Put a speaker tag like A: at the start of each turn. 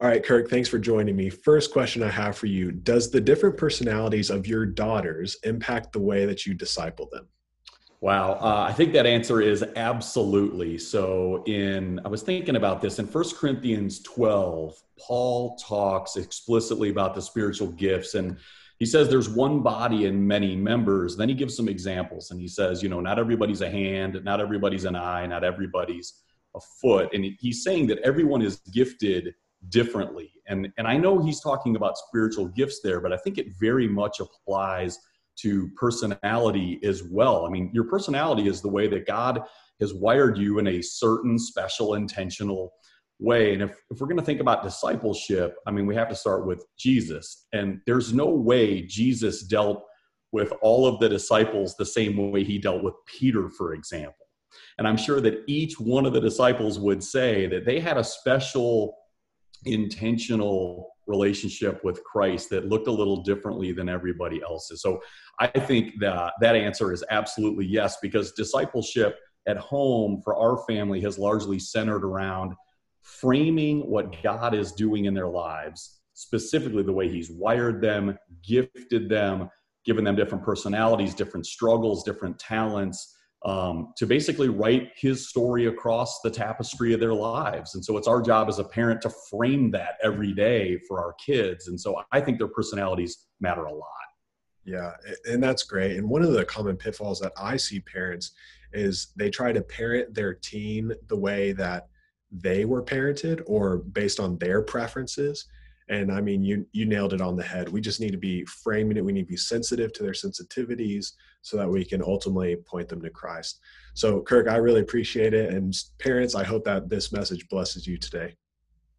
A: All right, Kirk, thanks for joining me. First question I have for you Does the different personalities of your daughters impact the way that you disciple them?
B: Wow, uh, I think that answer is absolutely. So, in I was thinking about this in First Corinthians 12, Paul talks explicitly about the spiritual gifts and he says there's one body and many members. Then he gives some examples and he says, you know, not everybody's a hand, not everybody's an eye, not everybody's a foot. And he's saying that everyone is gifted differently. And, and I know he's talking about spiritual gifts there, but I think it very much applies to personality as well. I mean, your personality is the way that God has wired you in a certain special, intentional way. And if, if we're going to think about discipleship, I mean, we have to start with Jesus. And there's no way Jesus dealt with all of the disciples the same way he dealt with Peter, for example. And I'm sure that each one of the disciples would say that they had a special, intentional relationship with Christ that looked a little differently than everybody else's. So I think that that answer is absolutely yes, because discipleship at home for our family has largely centered around framing what God is doing in their lives, specifically the way He's wired them, gifted them, given them different personalities, different struggles, different talents, um, to basically write His story across the tapestry of their lives. And so it's our job as a parent to frame that every day for our kids. And so I think their personalities matter a lot.
A: Yeah, and that's great. And one of the common pitfalls that I see parents is they try to parent their teen the way that they were parented or based on their preferences and i mean you you nailed it on the head. We just need to be framing it. We need to be sensitive to their sensitivities so that we can ultimately point them to christ. So kirk i really appreciate it. And parents i hope that this message blesses you today